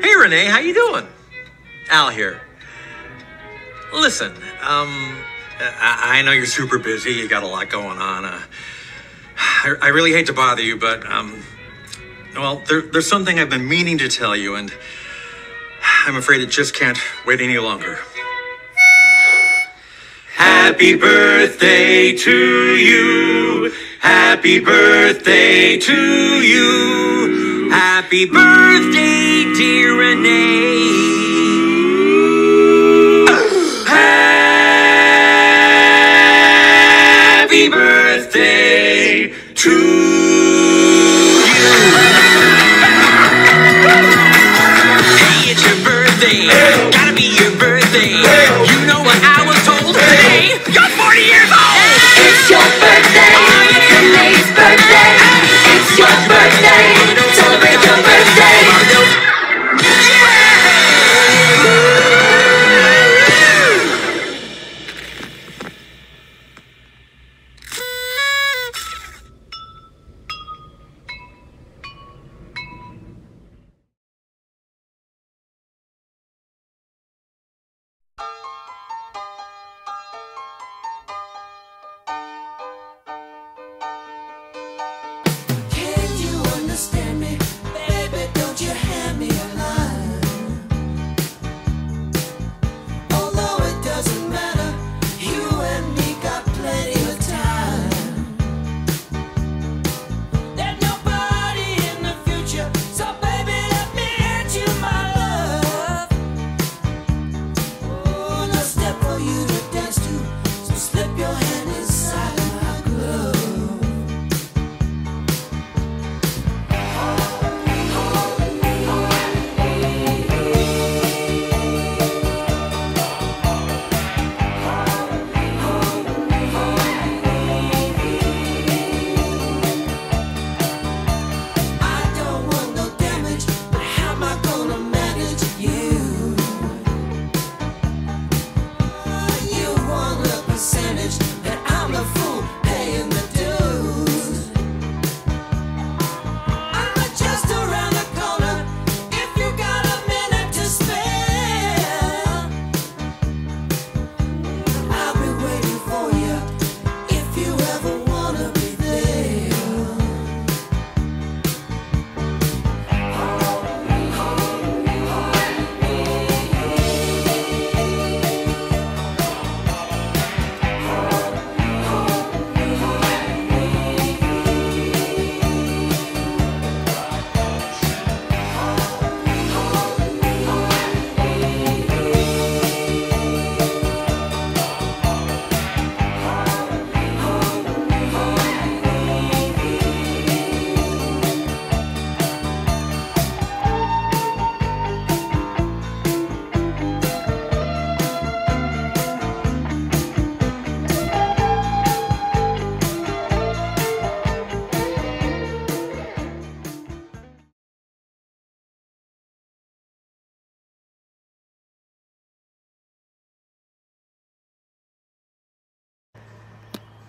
Hey Renee, how you doing? Al here. Listen, um, I, I know you're super busy. You got a lot going on. Uh, I, I really hate to bother you, but um, well, there, there's something I've been meaning to tell you, and I'm afraid it just can't wait any longer. Happy birthday to you. Happy birthday to you. Happy birthday, dear Renee. Happy birthday to you. Hey, it's your birthday. Gotta be your birthday. You know what I Can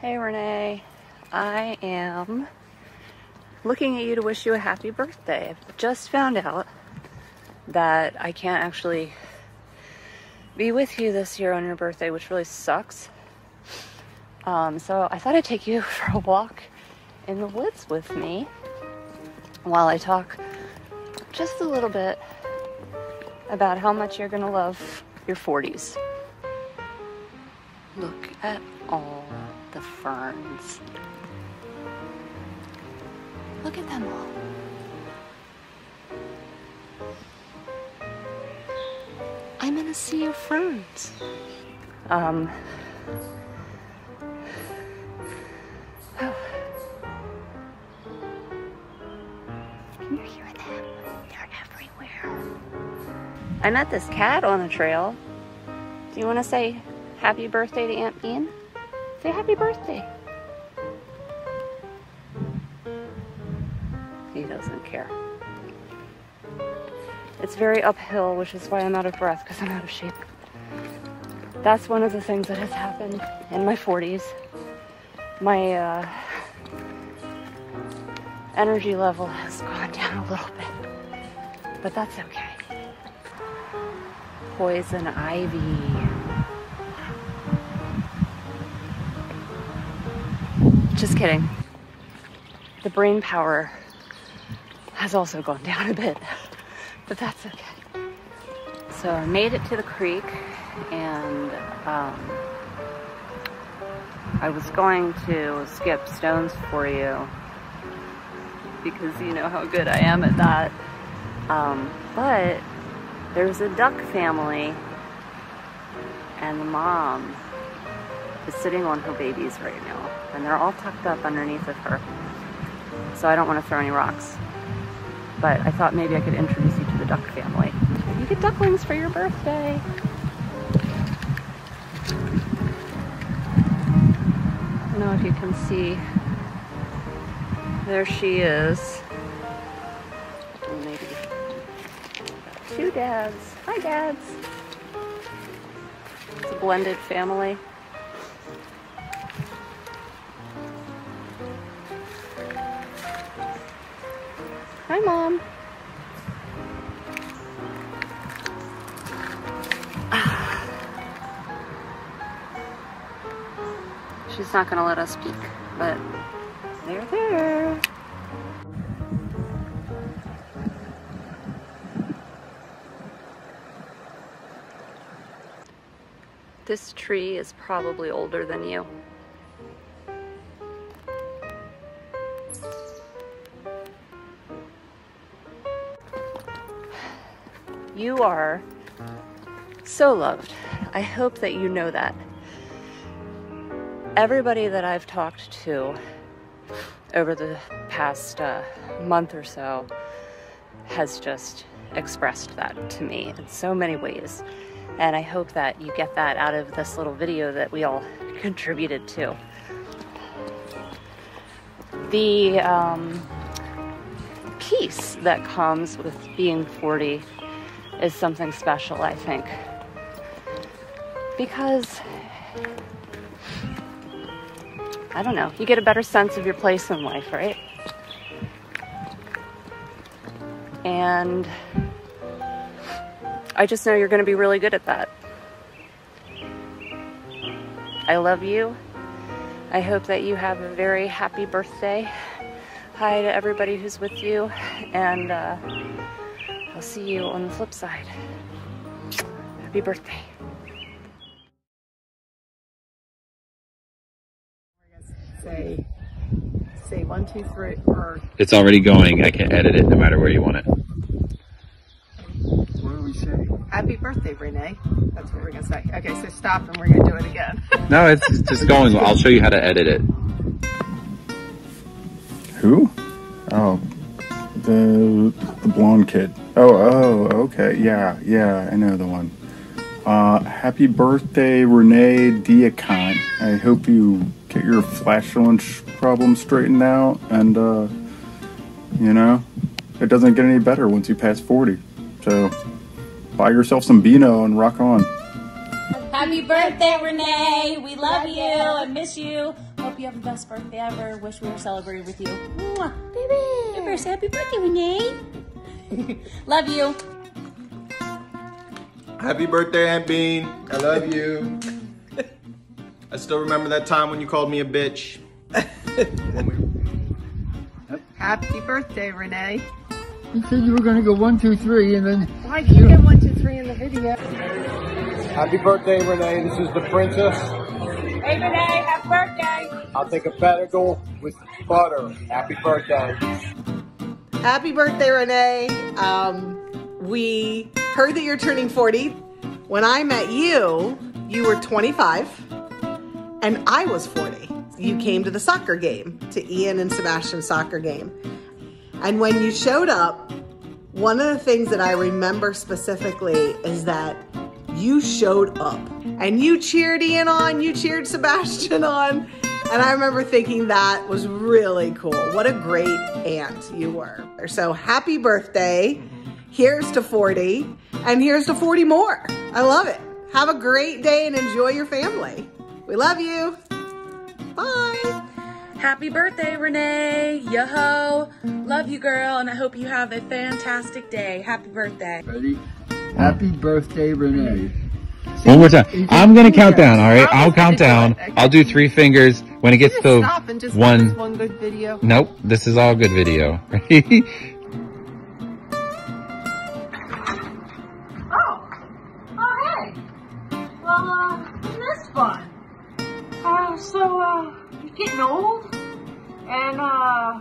Hey Renee, I am looking at you to wish you a happy birthday. I've just found out that I can't actually be with you this year on your birthday, which really sucks. Um, so I thought I'd take you for a walk in the woods with me while I talk just a little bit about how much you're gonna love your 40s. Look at all ferns. Look at them all. I'm in a sea of ferns. Um. oh. Can you hear them? They're everywhere. I met this cat on the trail. Do you want to say happy birthday to Aunt Bean? Say happy birthday. He doesn't care. It's very uphill, which is why I'm out of breath because I'm out of shape. That's one of the things that has happened in my 40s. My uh, energy level has gone down a little bit. but that's okay. Poison ivy. Just kidding. The brain power has also gone down a bit, but that's okay. So I made it to the creek and um, I was going to skip stones for you because you know how good I am at that. Um, but there's a duck family and the mom is sitting on her babies right now and they're all tucked up underneath of her. So I don't want to throw any rocks. But I thought maybe I could introduce you to the duck family. You get ducklings for your birthday. I know if you can see. There she is. Maybe two dads. Hi, dads. It's a blended family. Mom. She's not gonna let us peek, but they're there. This tree is probably older than you. You are so loved. I hope that you know that. Everybody that I've talked to over the past uh, month or so has just expressed that to me in so many ways. And I hope that you get that out of this little video that we all contributed to. The um, peace that comes with being 40 is something special, I think. Because, I don't know, you get a better sense of your place in life, right? And I just know you're going to be really good at that. I love you. I hope that you have a very happy birthday. Hi to everybody who's with you, and uh, I'll see you on the flip side. Happy birthday. say say one two three or It's already going. I can edit it no matter where you want it. what do we say happy birthday renee that's what we're gonna say okay so stop and we're gonna do it again No, it's just going. I'll show you how to edit it. Who? Oh, the the blonde kid. Oh, oh, okay. Yeah, yeah, I know the one. Uh, happy birthday, Renee Diacon. I hope you get your flash launch problem straightened out, and uh, you know, it doesn't get any better once you pass forty. So, buy yourself some Beano and rock on. Happy birthday, Renee. We love you and miss you. Hope you have the best birthday ever. Wish we were celebrating with you. Mwah. Baby. Happy birthday, happy birthday, Renee. love you. Happy birthday, Aunt Bean. I love you. I still remember that time when you called me a bitch. happy birthday renee You said you were gonna go one, two, three, and then why can't you get one two three in the video Happy birthday, Renee. This is the princess. Hey, Renee. Happy birthday. I'll take a pedicle with butter. Happy birthday. Happy birthday renee. Um we heard that you're turning 40 when i met you you were 25 and i was 40 you came to the soccer game to ian and sebastian's soccer game. And when you showed up one of the things that i remember specifically is that you showed up. And you cheered ian on you cheered sebastian on and I remember thinking that was really cool. What a great aunt you were. So happy birthday. Here's to 40 and here's to 40 more. I love it. Have a great day and enjoy your family. We love you. Bye. Happy birthday, Renee. Yo-ho. Love you, girl, and I hope you have a fantastic day. Happy birthday. Ready? Happy birthday, Renee. One more time. I'm gonna count down. All right, I I'll count down. Okay. I'll do three fingers when it gets to Stop and just one. one. one good video. Nope, this is all good video. Ready? Oh. Oh, hey. Well, uh, isn't this fun? Uh, so, uh, you're getting old? And, uh,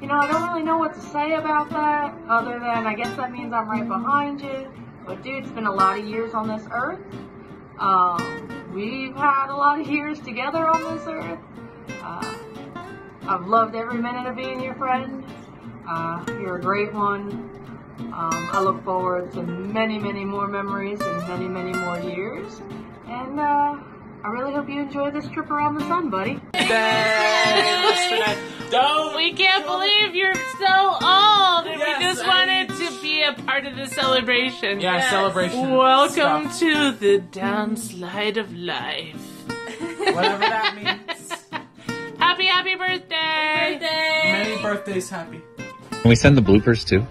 you know, I don't really know what to say about that, other than I guess that means I'm right behind you. But, dude, it's been a lot of years on this earth. Um, we've had a lot of years together on this earth. Uh, I've loved every minute of being your friend. Uh, you're a great one. Um, I look forward to many, many more memories and many, many more years. And uh, I really hope you enjoy this trip around the sun, buddy. Don't. We can't believe you're so old, and we just wanted to be a part of the celebration. Yeah, celebration Welcome stuff. to the downslide of life. Whatever that means. Happy, happy birthday! Many birthdays happy. Can we send the bloopers too?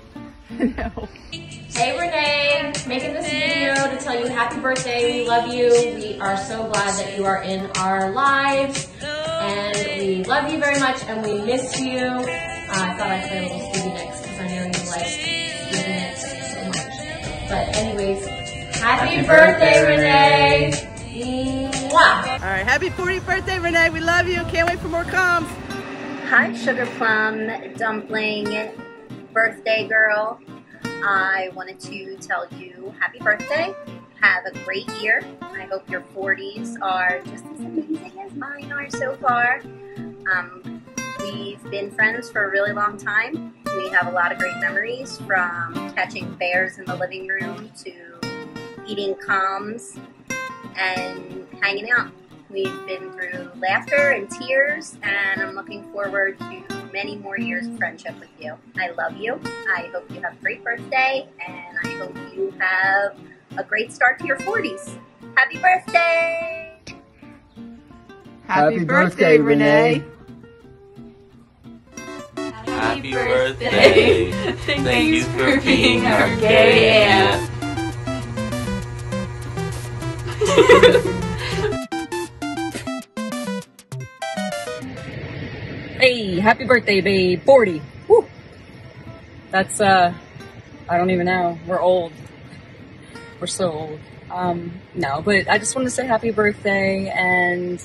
No. Hey Renee, making this video to tell you happy birthday. We love you. We are so glad that you are in our lives. And we love you very much and we miss you. Uh, I thought I'd play a little Stevie Nicks happy, Happy birthday, birthday, Renee. Mwah. All right, happy 40th birthday, Renee. We love you. Can't wait for more comes. Hi, Sugar Plum Dumpling birthday girl. I wanted to tell you happy birthday. Have a great year. I hope your 40s are just as amazing as mine are so far. Um, we've been friends for a really long time. We have a lot of great memories from catching bears in the living room to eating calms and hanging out. We've been through laughter and tears, and I'm looking forward to many more years of friendship with you. I love you. I hope you have a great birthday, and I hope you have a great start to your 40s. Happy birthday! Happy birthday, Renee. Happy birthday! Thank you for being our gay aunt. Hey, happy birthday, babe. 40. Woo. That's, uh, I don't even know. We're old. We're so old. Um, no, but I just want to say happy birthday and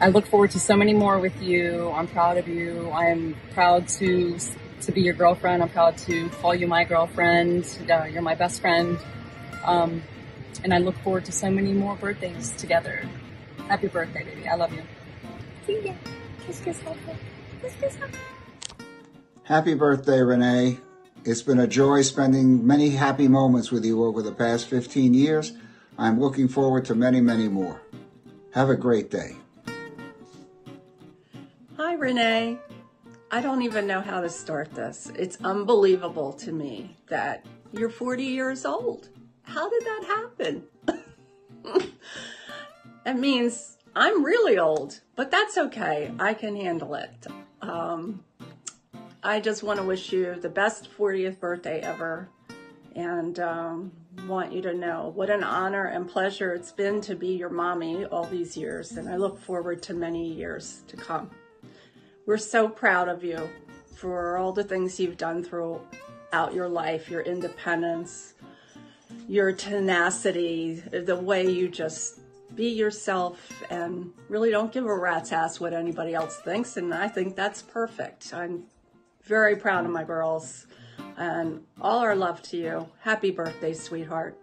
I look forward to so many more with you. I'm proud of you. I'm proud to, to be your girlfriend. I'm proud to call you my girlfriend. Uh, you're my best friend. Um, and I look forward to so many more birthdays together. Happy birthday, baby. I love you. See ya. Kiss, kiss, hug, hug. Kiss, kiss, hug. Happy birthday, Renee. It's been a joy spending many happy moments with you over the past 15 years. I'm looking forward to many, many more. Have a great day. Hi, Renee. I don't even know how to start this. It's unbelievable to me that you're 40 years old. How did that happen? it means I'm really old, but that's okay. I can handle it. Um, I just want to wish you the best 40th birthday ever and um, want you to know what an honor and pleasure it's been to be your mommy all these years. And I look forward to many years to come. We're so proud of you for all the things you've done throughout your life, your independence, your tenacity, the way you just be yourself and really don't give a rat's ass what anybody else thinks. And I think that's perfect. I'm very proud of my girls and all our love to you. Happy birthday, sweetheart.